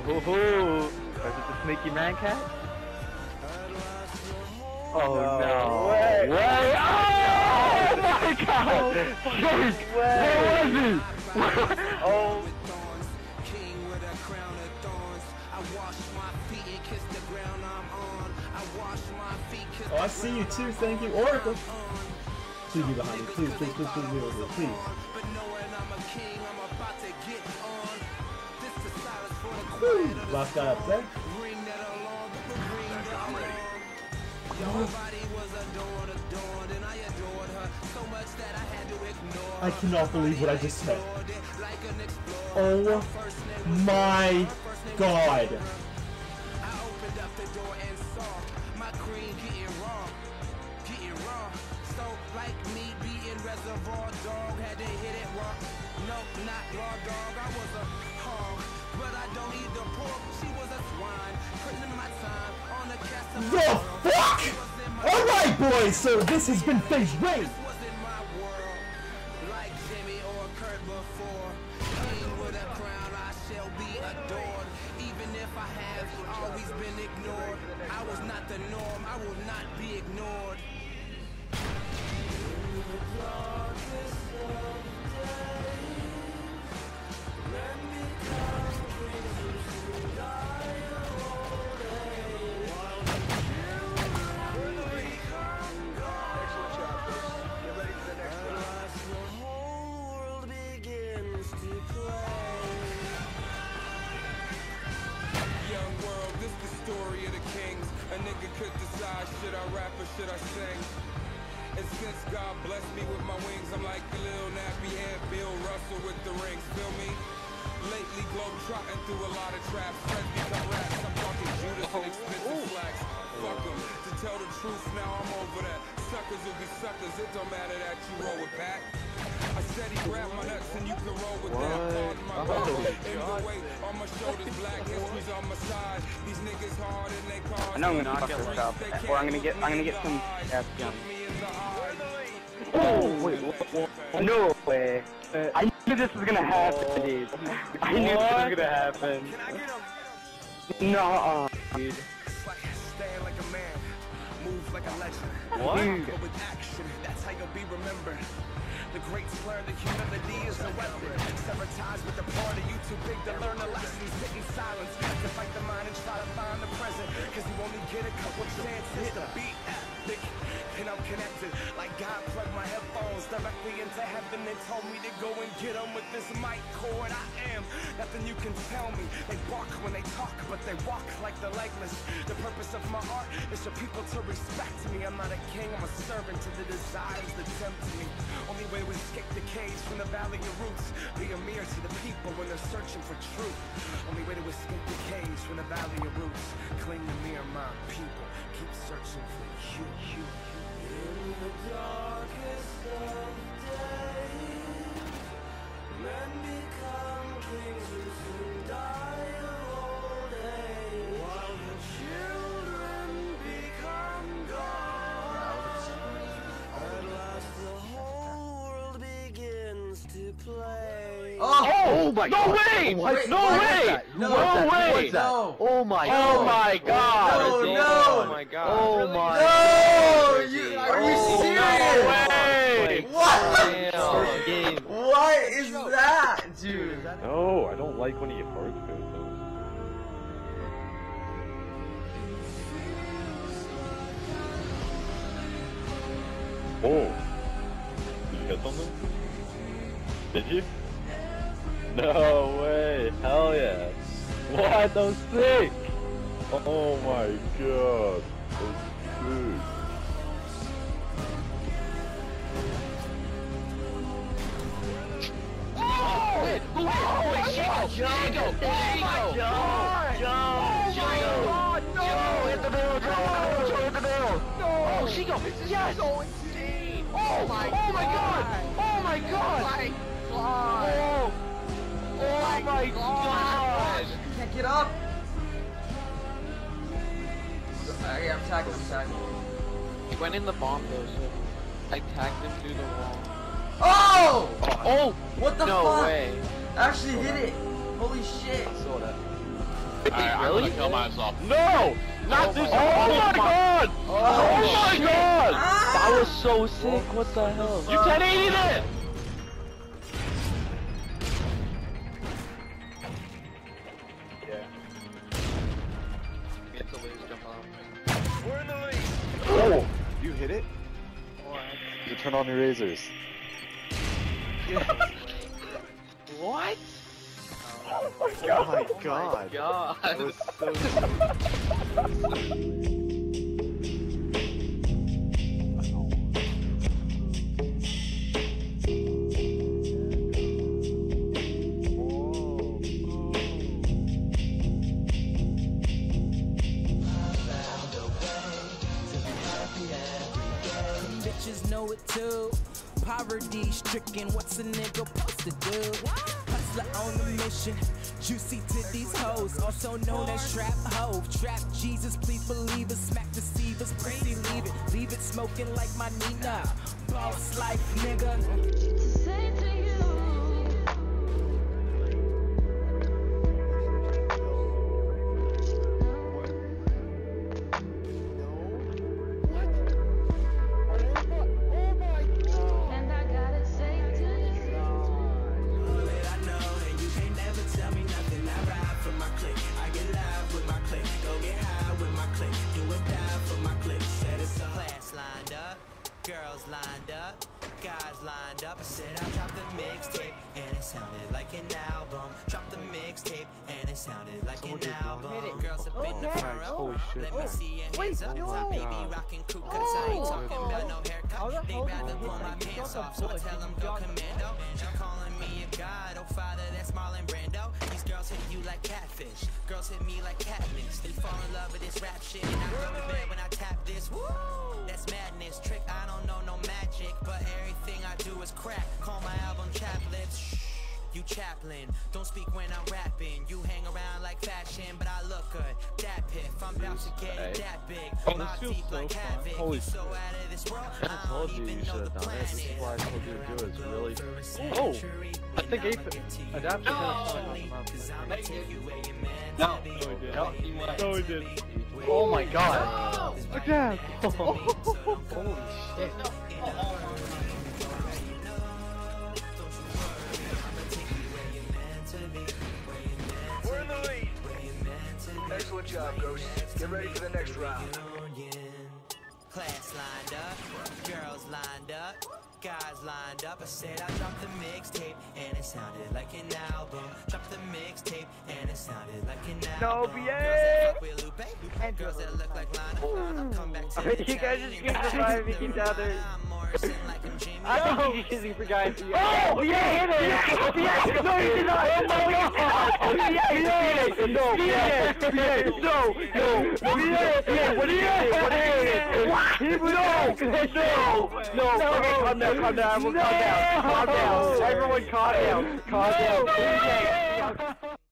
ho ho! Is it the sneaky man cat? Oh no! No Way! way. Oh my god! Jake! Where was he? Oh, King with a crown of thorns. I wash my feet and kiss the ground I'm on. I wash my feet, kiss Oh, I see you too. Thank you, Oracle. Please be behind me. Please, please, please, please be over here. Please. That I had to ignore. I cannot believe what I just said. Oh my god. I opened up the door and saw my queen getting raw, getting raw. So like me being reservoir dog, had to hit it raw. No, not raw dog. I was a but I don't eat the pork. She was a swine, putting my time on the cast of The fuck? Alright, boys, so this has been FaZe Rain. This wasn't my world, like should I sing. And since God blessed me with my wings, I'm like a little nappy head Bill Russell with the rings. Feel me? Lately, globe trotting through a lot of traps. Friends become rats. I'm talking Judas and expensive slacks. Fuck 'em. To tell the truth, now I'm over that. Suckers will be suckers. It don't matter that you roll with Pat. I said he grab my nuts and you can roll with that. Pardon my Oh, bad. In the God. Weight on my shoulders, black history's on my side. These niggas hard and they cars. I know I'm gonna fuck this up, or I'm gonna get, I'm gonna get some ass gun. Oh wait, what, what, no way! Uh, I knew this was gonna happen, oh. dude. I knew this was gonna happen. No, dude. Stand like a move like a legend. What? But with action, that's how you'll be remembered. The greats learn that humility is a weapon. Sit in to fight the mind and try to find the present. Cause you only get a couple chances to beat epic. And I'm connected like God headphones directly into heaven and told me to go and get get 'em with this mic cord. I am nothing you can tell me. They bark when they talk, but they walk like the legless. The purpose of my art is for people to respect me. I'm not a king, I'm a servant to the desires that tempt me. Only way to escape the cage from the valley of roots. Be a mirror to the people when they're searching for truth. Only way to escape the cage from the valley of roots. Cling to me or my people. Keep searching for you, you. In the darkest of days, men become kings soon die of old age, Oh, my no god! way! Oh, what? No What was way! that? No Who was that? Who way! was that? No. Oh my god! Oh my god! Oh dude. no! Oh my god! Oh my! No! You, are you oh, serious? No way! What? What is that, dude? No, I don't like when he hard goes. Oh. Did you get something? Did you? No way. Hell yeah. What? That was sick. Oh my god. That was sick. Oh, Shigo! Yes! So insane! Oh my! Oh my god! Oh my god! Oh my god! Oh! Oh my god! Can't get up. Okay, I'm tagging. I'm tagging. He went in the bomb though, so I tagged him through the wall. Oh! Oh! What the no fuck? way. I actually hit it. Holy shit. Sorta. Alright, I'm gonna kill myself. No! Not oh this Oh my god! Oh, oh, my god! Ah! That was so sick, what the hell? You 1080 it! Turn on your razors. What? Oh my god. Oh god. That was so too. Poverty stricken, what's a nigga supposed to do? Hustler on the mission, juicy to these hoes, also known as trap hoe. Trap Jesus, please believe us, smack deceivers, pussy leave it, leave it smoking like my Nina. Boss life, nigga. Lined up. I said I dropped the mixtape. And it sounded like an album. Dropped the mixtape. And it sounded like an album. Girls up in the front row. Let me see your hands up. Top baby rocking crew cuts. I ain't talking about no haircut. They rather pull my pants off. So I tell them go commando. You're calling me a god. Oh, father, that's Marlon Brando. These girls hit you like catfish. Girls hit me like Katniss. They fall in love with this rap shit. And I go to bed when I tap this. Woo! That's madness. Trick, I crack. Call my album Chaplets. Shh. You Chaplin, don't speak when I'm rapping. You hang around like fashion, but I look good. That piff, I'm about to get it that big. Oh, this feels so like fun. Holy You so out of this world. I I told you you should have done it. This is why I told you to do it. It's really. Oh, I think Ape adapted to No, no, No, we did. Oh my god. Okay. Holy shit. Lined up, guys lined up. I said I dropped the mixtape and it sounded like an album. Dropped the mixtape and it sounded like an album. No, Girls that fuck with Lupe, girls that look like Lana. Come back to the You guys just can't survive each other. Like I'm Jimmy. I think he's using for guys. Oh, yeah, hit it! Yes! No, he did not! Oh my god! Yes! Yes! No! Yes! Yes! No! No! Yes! Yes! What you No! No! No! Okay, calm down, calm down, everyone. Calm down. Everyone calm down. Calm down.